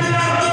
Yeah.